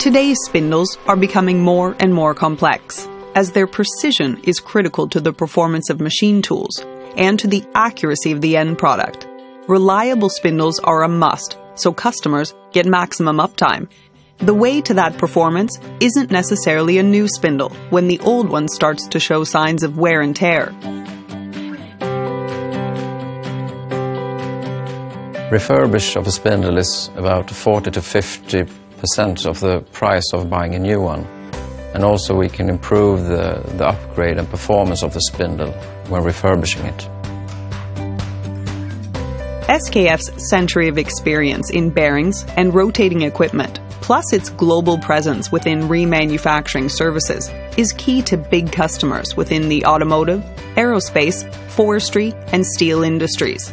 Today's spindles are becoming more and more complex, as their precision is critical to the performance of machine tools and to the accuracy of the end product. Reliable spindles are a must, so customers get maximum uptime. The way to that performance isn't necessarily a new spindle when the old one starts to show signs of wear and tear. Refurbish of a spindle is about 40 to 50 percent of the price of buying a new one. And also we can improve the, the upgrade and performance of the spindle when refurbishing it. SKF's century of experience in bearings and rotating equipment, plus its global presence within remanufacturing services, is key to big customers within the automotive, aerospace, forestry, and steel industries.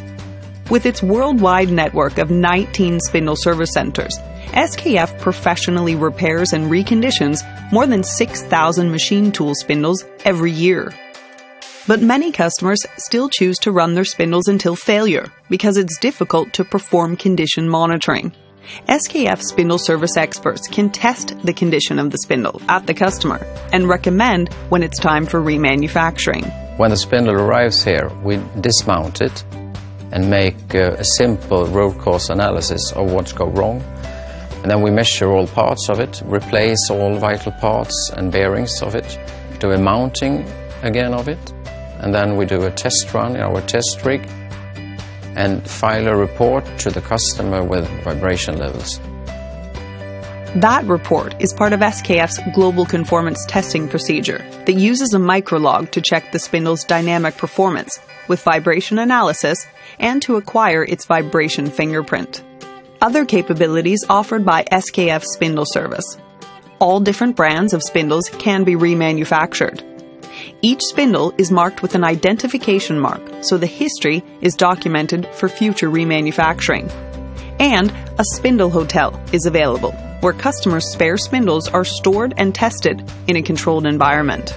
With its worldwide network of 19 spindle service centers, SKF professionally repairs and reconditions more than 6,000 machine tool spindles every year. But many customers still choose to run their spindles until failure because it's difficult to perform condition monitoring. SKF spindle service experts can test the condition of the spindle at the customer and recommend when it's time for remanufacturing. When the spindle arrives here, we dismount it and make uh, a simple root cause analysis of what's gone wrong. And then we measure all parts of it, replace all vital parts and bearings of it, do a mounting again of it, and then we do a test run in our test rig and file a report to the customer with vibration levels. That report is part of SKF's global conformance testing procedure that uses a microlog to check the spindle's dynamic performance with vibration analysis and to acquire its vibration fingerprint. Other capabilities offered by SKF Spindle Service. All different brands of spindles can be remanufactured. Each spindle is marked with an identification mark, so the history is documented for future remanufacturing. And a spindle hotel is available, where customers' spare spindles are stored and tested in a controlled environment.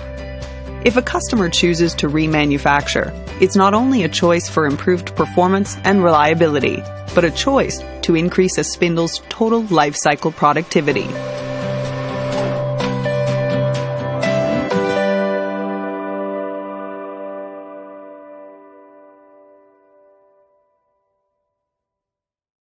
If a customer chooses to remanufacture, it's not only a choice for improved performance and reliability, but a choice to increase a spindle's total life cycle productivity.